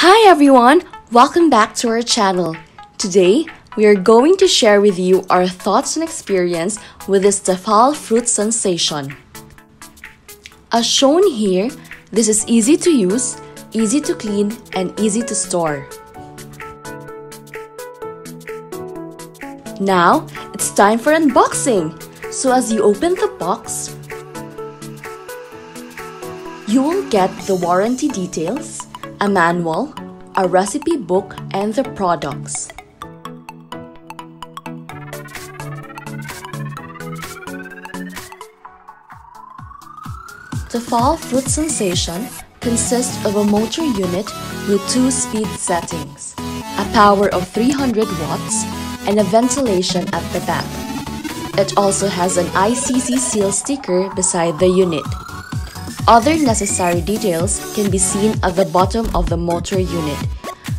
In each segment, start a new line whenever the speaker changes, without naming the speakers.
Hi everyone! Welcome back to our channel. Today, we are going to share with you our thoughts and experience with this Tefal fruit sensation. As shown here, this is easy to use, easy to clean, and easy to store. Now, it's time for unboxing. So as you open the box, you will get the warranty details, a manual, a recipe book, and the products. Tefal Fruit Sensation consists of a motor unit with two speed settings, a power of 300 watts, and a ventilation at the back. It also has an ICC seal sticker beside the unit. Other necessary details can be seen at the bottom of the motor unit.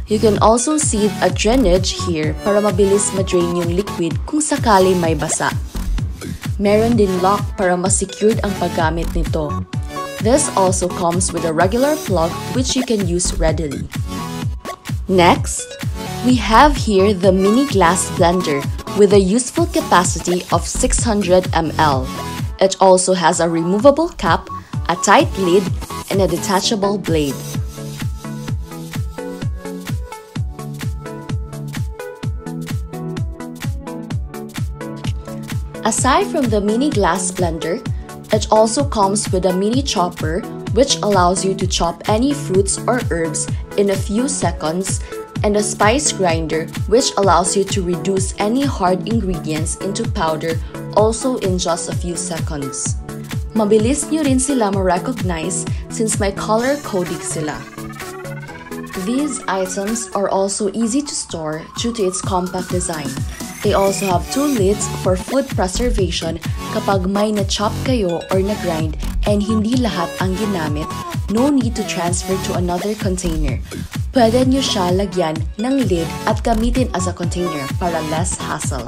You can also see a drainage here para mabilis madrain yung liquid kung sakali may basa. Meron din lock para mas secured ang paggamit nito. This also comes with a regular plug which you can use readily. Next, we have here the mini glass blender with a useful capacity of 600 ml. It also has a removable cap a tight lid, and a detachable blade. Aside from the mini glass blender, it also comes with a mini chopper which allows you to chop any fruits or herbs in a few seconds and a spice grinder which allows you to reduce any hard ingredients into powder also in just a few seconds. Mabilis nyo rin sila ma-recognize since may color coding sila. These items are also easy to store due to its compact design. They also have two lids for food preservation kapag may na-chop kayo or na-grind and hindi lahat ang ginamit, no need to transfer to another container. Pwede nyo siya lagyan ng lid at gamitin as a container para less hassle.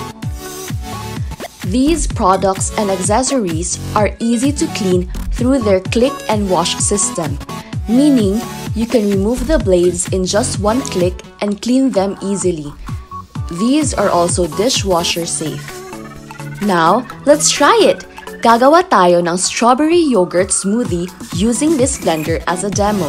These products and accessories are easy to clean through their click and wash system, meaning you can remove the blades in just one click and clean them easily. These are also dishwasher safe. Now, let's try it! Gagawa tayo ng strawberry yogurt smoothie using this blender as a demo.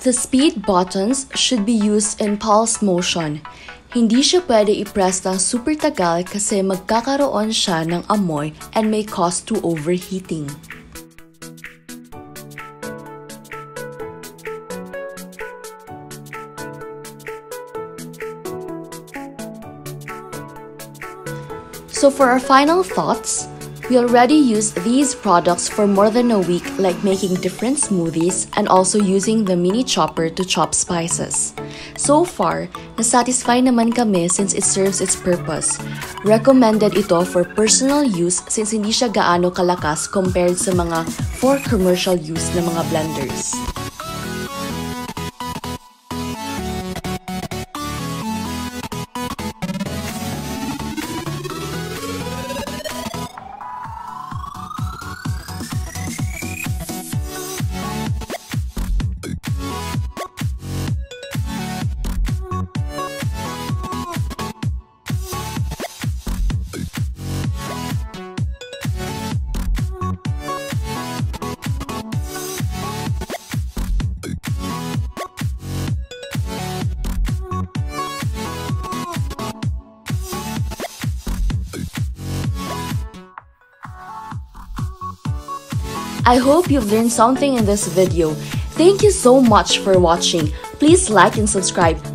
The speed buttons should be used in pulse motion. Hindi siya pwede i-press ng super tagal kasi magkakaroon siya ng amoy and may cause to overheating. So for our final thoughts, we already use these products for more than a week like making different smoothies and also using the mini chopper to chop spices. So far, nasatisfy naman kami since it serves its purpose. Recommended ito for personal use since hindi siya gaano kalakas compared sa mga for commercial use na mga blenders. I hope you've learned something in this video. Thank you so much for watching. Please like and subscribe.